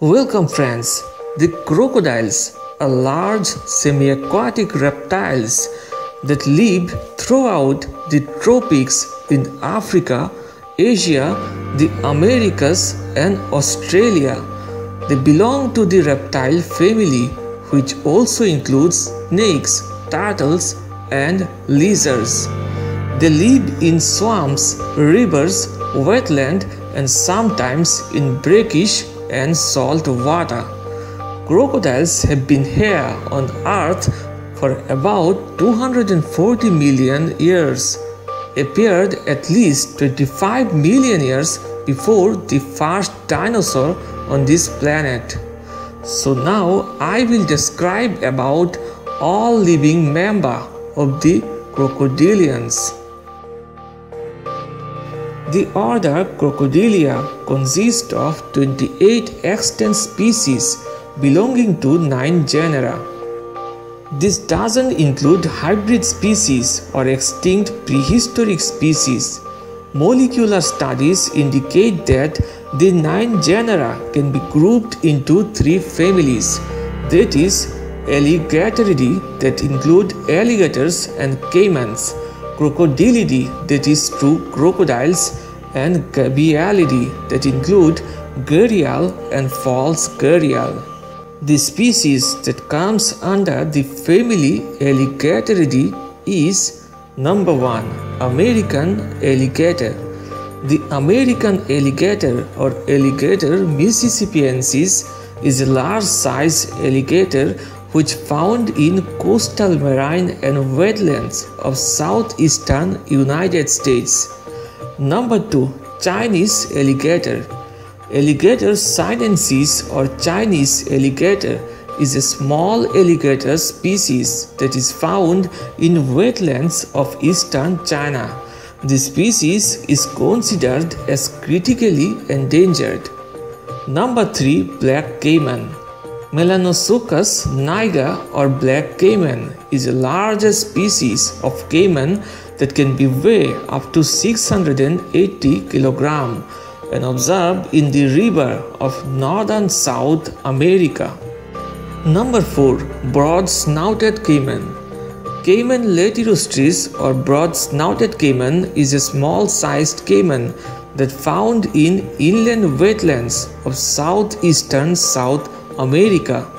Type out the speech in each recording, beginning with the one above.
Welcome friends. The crocodiles are large semi-aquatic reptiles that live throughout the tropics in Africa, Asia, the Americas and Australia. They belong to the reptile family which also includes snakes, turtles and lizards. They live in swamps, rivers, wetland and sometimes in brackish and salt water. Crocodiles have been here on earth for about 240 million years, appeared at least 25 million years before the first dinosaur on this planet. So now I will describe about all living member of the crocodilians. The order Crocodilia consists of 28 extant species belonging to 9 genera. This doesn't include hybrid species or extinct prehistoric species. Molecular studies indicate that the 9 genera can be grouped into 3 families, that is, Alligatoridae that include alligators and caimans, Crocodylidae that is true crocodiles and Gavialidae that include gharial and false gharial. The species that comes under the family Alligatoridae is number 1 American alligator. The American alligator or Alligator mississippiensis is a large sized alligator which found in coastal marine and wetlands of southeastern United States. Number 2. Chinese alligator. Alligator sinensis or Chinese alligator is a small alligator species that is found in wetlands of eastern China. This species is considered as critically endangered. Number 3. Black Caiman Melanosuchus niger or black caiman is a larger species of caiman that can be up to 680 kg and observed in the river of northern South America. Number 4. Broad-snouted caiman Caiman latirostris or broad-snouted caiman is a small-sized caiman that found in inland wetlands of southeastern South America.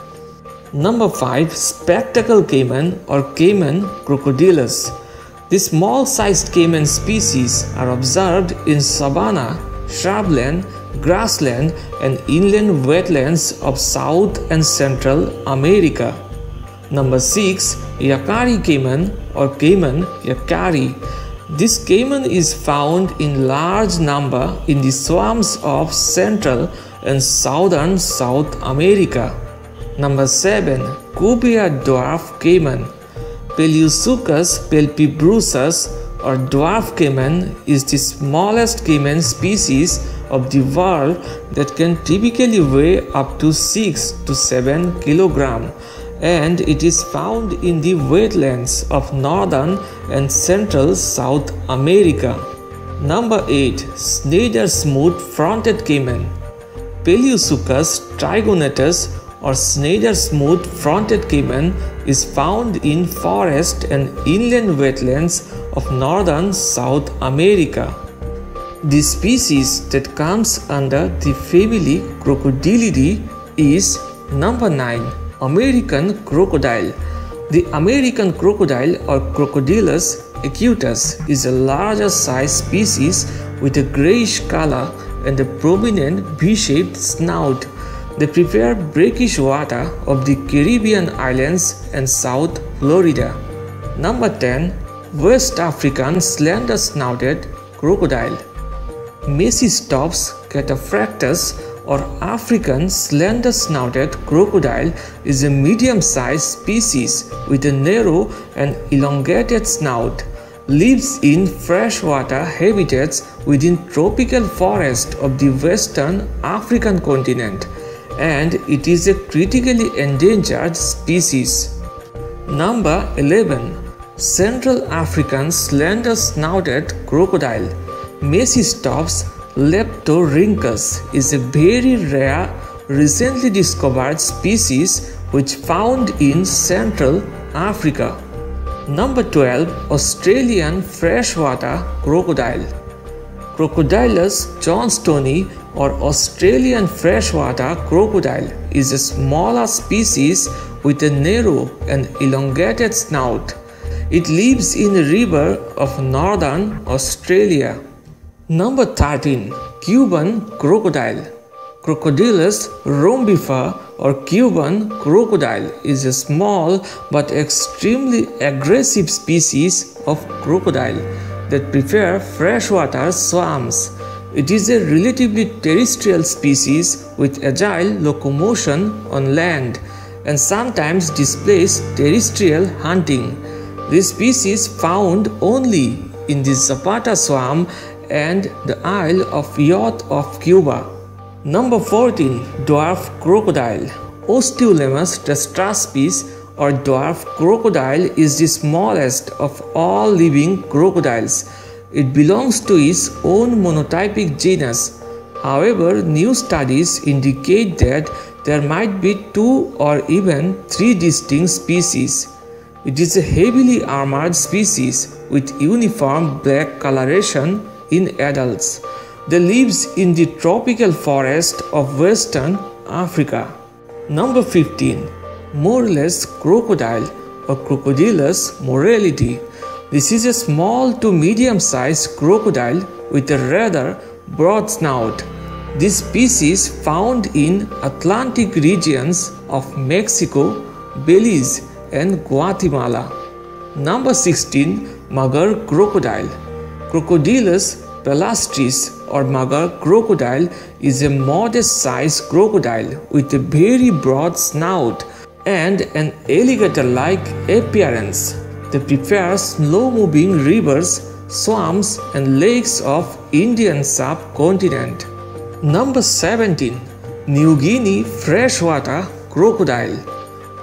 Number 5. Spectacle caiman or Caiman crocodilus. This small-sized caiman species are observed in savanna, shrubland, grassland and inland wetlands of South and Central America. Number 6. Yacare caiman or Caiman yacare. This caiman is found in large number in the swamps of Central and southern South America. Number 7. Cuvier dwarf caiman. Paleosuchus palpebrosus or dwarf caiman is the smallest caiman species of the world that can typically weigh up to 6 to 7 kg and it is found in the wetlands of northern and central South America. Number 8. Schneider smooth fronted caiman. Paleosuchus trigonatus or Schneider smooth fronted caiman is found in forest and inland wetlands of northern South America. The species that comes under the family Crocodylidae is number 9 American crocodile. The American crocodile or Crocodylus acutus is a larger size species with a grayish color and the prominent V-shaped snout. They prefer brackish water of the Caribbean islands and South Florida. Number 10. West African slender-snouted crocodile. Mecistops cataphractus or African slender-snouted crocodile is a medium-sized species with a narrow and elongated snout lives in freshwater habitats within tropical forests of the western African continent and it is a critically endangered species. Number 11. Central African slender-snouted crocodile Mecistops leptorhynchus is a very rare recently discovered species which found in Central Africa. Number 12 Australian freshwater crocodile. Crocodylus johnstoni or Australian freshwater crocodile is a smaller species with a narrow and elongated snout. It lives in the river of northern Australia. Number 13 Cuban crocodile. Crocodylus rhombifer or Cuban crocodile is a small but extremely aggressive species of crocodile that prefer freshwater swamps. It is a relatively terrestrial species with agile locomotion on land and sometimes displays terrestrial hunting. This species found only in the Zapata swamp and the Isle of Youth of Cuba. Number 14 Dwarf Crocodile Osteolaemus tetraspis or dwarf crocodile is the smallest of all living crocodiles it belongs to its own monotypic genus. However, new studies indicate that there might be two or even three distinct species. It is a heavily armored species with uniform black coloration in adults that lives in the tropical forest of western Africa. Number 15. Morelet's crocodile or Crocodylus moreletii this is a small to medium sized crocodile with a rather broad snout. This species found in Atlantic regions of Mexico, Belize and Guatemala. Number 16 Mugger crocodile. Crocodylus palustris or Mugger crocodile is a modest sized crocodile with a very broad snout and an alligator like appearance. They prefer slow-moving rivers, swamps and lakes of Indian subcontinent. Number 17. New Guinea freshwater crocodile.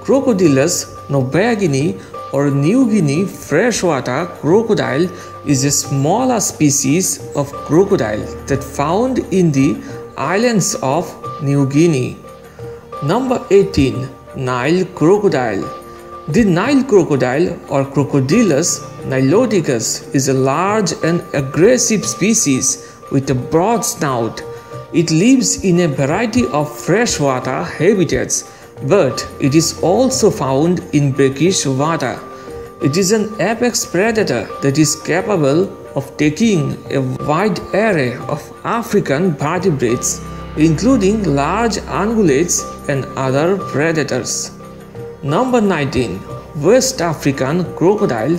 Crocodylus novaeguineae or New Guinea freshwater crocodile is a smaller species of crocodile that found in the islands of New Guinea. Number 18. Nile crocodile. The Nile crocodile or Crocodylus niloticus is a large and aggressive species with a broad snout. It lives in a variety of freshwater habitats, but it is also found in brackish water. It is an apex predator that is capable of taking a wide array of African vertebrates, including large ungulates and other predators. Number 19 West African crocodile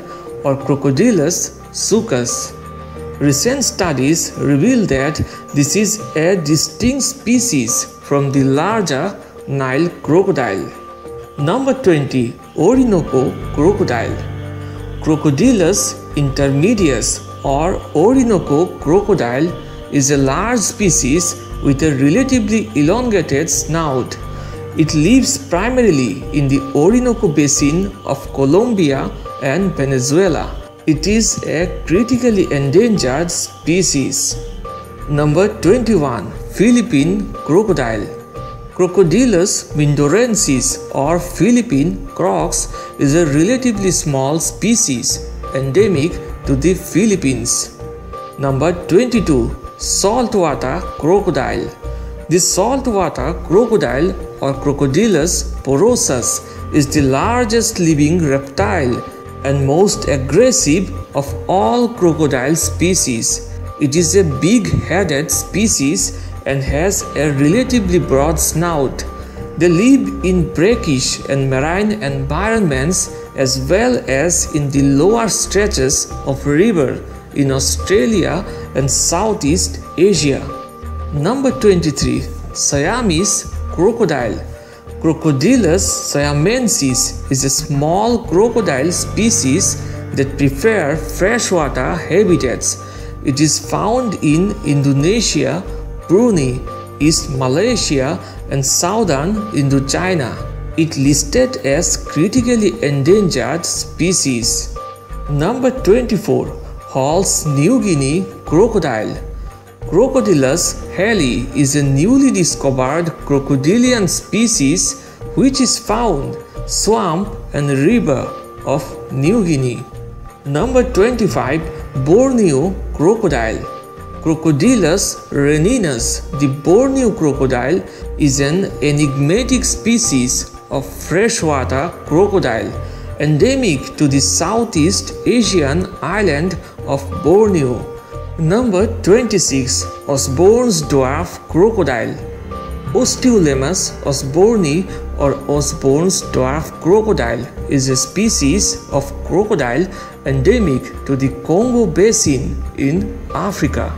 or Crocodylus suchus. Recent studies reveal that this is a distinct species from the larger Nile crocodile. Number 20 Orinoco crocodile. Crocodylus intermedius or Orinoco crocodile is a large species with a relatively elongated snout it lives primarily in the Orinoco Basin of Colombia and Venezuela. It is a critically endangered species. Number 21 Philippine crocodile. Crocodylus mindorensis or Philippine crocs is a relatively small species endemic to the Philippines. Number 22 Saltwater crocodile. The saltwater crocodile or Crocodylus porosus is the largest living reptile and most aggressive of all crocodile species. It is a big-headed species and has a relatively broad snout. They live in brackish and marine environments as well as in the lower stretches of river in Australia and Southeast Asia. Number 23 Siamese crocodile. Crocodylus siamensis is a small crocodile species that prefer freshwater habitats. It is found in Indonesia, Brunei, East Malaysia, and southern Indochina. It listed as critically endangered species. Number 24 Hall's New Guinea crocodile. Crocodylus halli is a newly discovered crocodilian species which is found swamp and river of New Guinea. Number 25 Borneo crocodile Crocodylus raninus, the Borneo crocodile, is an enigmatic species of freshwater crocodile endemic to the Southeast Asian island of Borneo. Number 26 Osborn's dwarf crocodile Osteolaemus osborni or Osborn's dwarf crocodile is a species of crocodile endemic to the Congo basin in Africa.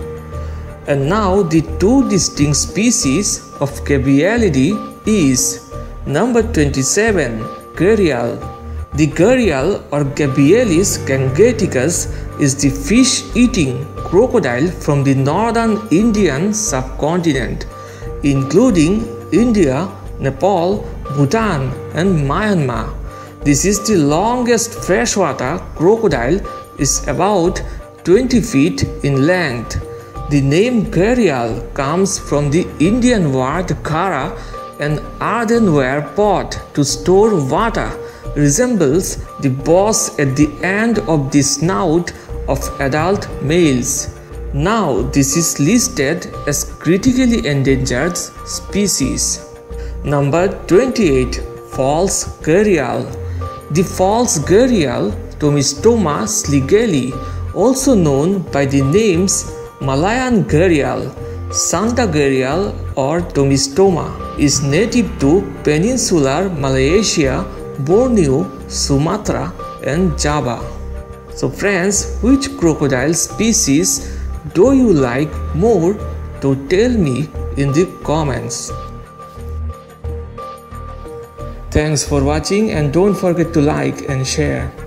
And now the two distinct species of Gavialidae is number 27 Gharial the gharial or Gavialis gangeticus is the fish-eating crocodile from the northern Indian subcontinent, including India, Nepal, Bhutan and Myanmar. This is the longest freshwater crocodile is about 20 feet in length. The name gharial comes from the Indian word ghara, an earthenware pot to store water resembles the boss at the end of the snout of adult males. Now this is listed as critically endangered species. Number 28 False Gharial The false gharial Tomistoma schlegeli also known by the names Malayan gharial, Sunda gharial or Tomistoma is native to peninsular Malaysia Borneo, Sumatra and Java. So friends, which crocodile species do you like more to tell me in the comments. Thanks for watching and don't forget to like and share.